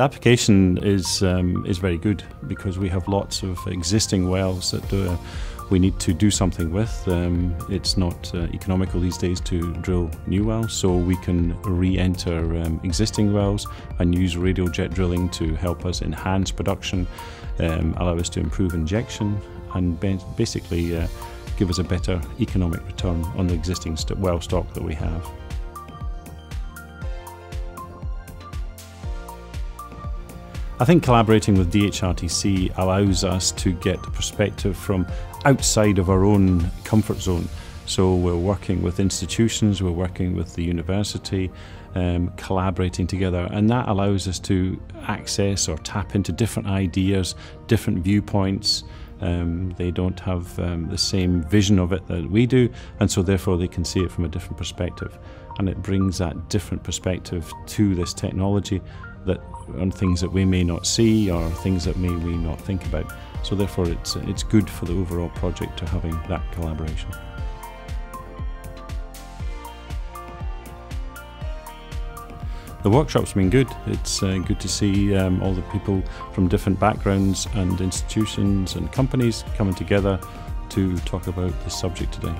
The application is um, is very good because we have lots of existing wells that uh, we need to do something with. Um, it's not uh, economical these days to drill new wells, so we can re-enter um, existing wells and use radial jet drilling to help us enhance production, um, allow us to improve injection, and basically uh, give us a better economic return on the existing st well stock that we have. I think collaborating with DHRTC allows us to get perspective from outside of our own comfort zone. So we're working with institutions, we're working with the university, um, collaborating together, and that allows us to access or tap into different ideas, different viewpoints. Um, they don't have um, the same vision of it that we do, and so therefore they can see it from a different perspective. And it brings that different perspective to this technology that on things that we may not see or things that may we not think about. So therefore it's, it's good for the overall project to having that collaboration. The workshop's been good. It's uh, good to see um, all the people from different backgrounds and institutions and companies coming together to talk about this subject today.